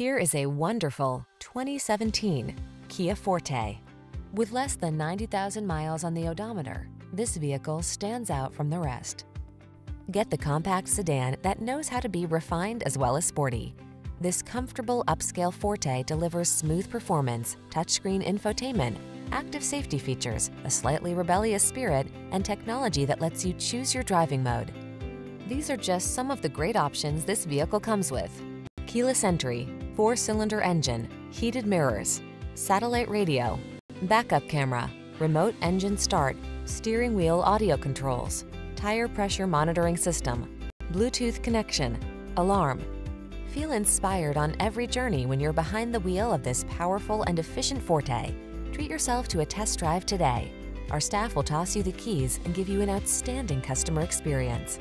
Here is a wonderful 2017 Kia Forte. With less than 90,000 miles on the odometer, this vehicle stands out from the rest. Get the compact sedan that knows how to be refined as well as sporty. This comfortable upscale Forte delivers smooth performance, touchscreen infotainment, active safety features, a slightly rebellious spirit, and technology that lets you choose your driving mode. These are just some of the great options this vehicle comes with. Keyless entry, four-cylinder engine, heated mirrors, satellite radio, backup camera, remote engine start, steering wheel audio controls, tire pressure monitoring system, Bluetooth connection, alarm. Feel inspired on every journey when you're behind the wheel of this powerful and efficient Forte. Treat yourself to a test drive today. Our staff will toss you the keys and give you an outstanding customer experience.